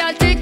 I'll take